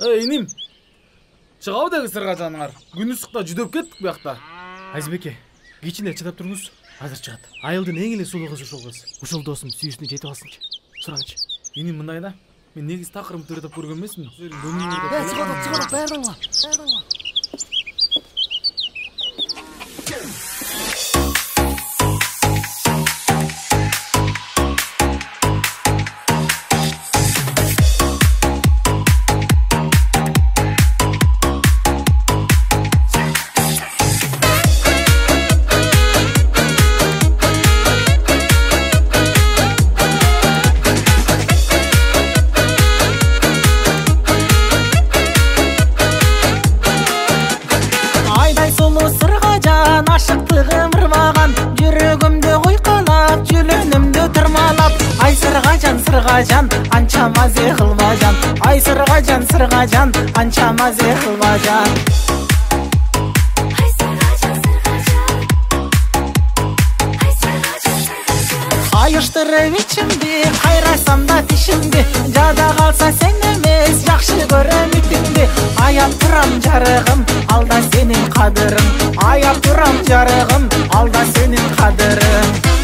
эй иним чыгабы деги сырга жаныңар күн ысыкта жүдөп кеттик биякта айзбеке кичине чыдап туруңуз азыр чыгат. Айылдын эң эле сулуу кызы ушул кыз. Ушул досум сүйүүсүнө жетип алсынчы сураңчы иним мындай да. Мен негизи такырым төрөтөп көргөн эмесмин. Чыгып атат чыгып атат. Даярдангыла даярдангыла сыргажан анча мазе кылба жан ай сыргажан сыргажан анча мазе кылба жан кайыштырып ичимди кайрасам да тишимди жада калса сен эмес жакшы көрөм итимди аяп турам жарыгым алда сенин кадырың аяп турам жарыгым алда сенин кадырың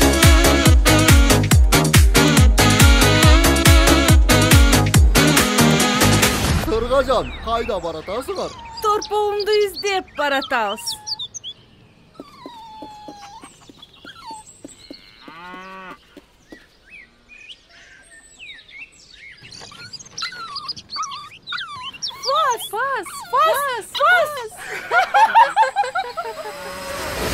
сыргажан кайда баратасыңар торпоңду издеп баратабыз фас! Фас! Фас! Фас!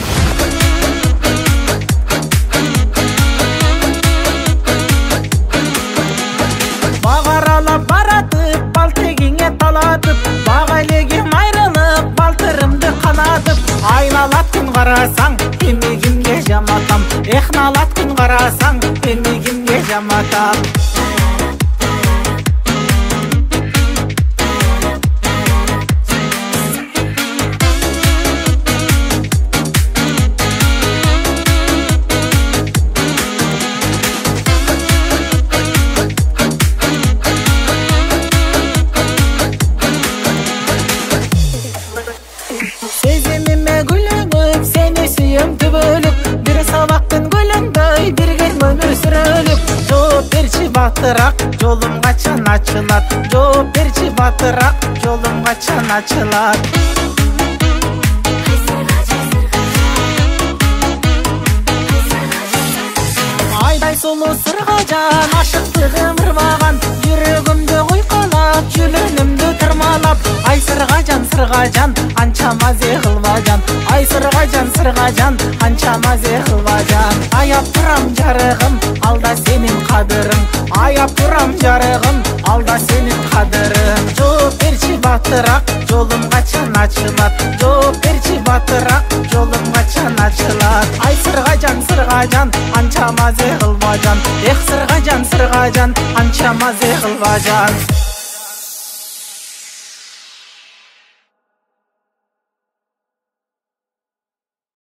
эми кимге жаматам эх налат күн эми кимге жаматам сезимиме күлүңүп сени сүйөм түбөлүк бир сабактын көлөңдөй бирге өмүр сүрөлүк жооп берчи батыраак жолум качан ачылат жооп берчи батыраак жолум качан ачылат айдай сулуу сыргажан ашыктыгым ырмаган жүрөгүмдү тырмалап ай сыргажан сыргажан анча мазе кылба жан. Ай сыргажан сыргажан анча мазе кылба жан. Аяп турам жарыгым алда сенин кадырың. Аяп турам жарыгым алда сенин кадырың. Жооп берчи батыраак жолум качан ачылат. Жооп берчи батыраак жолум качан ачылат. Ай сыргажан сыргажан анча мазе кылба жан. Эх сыргажан сыргажан анча мазе кылба жан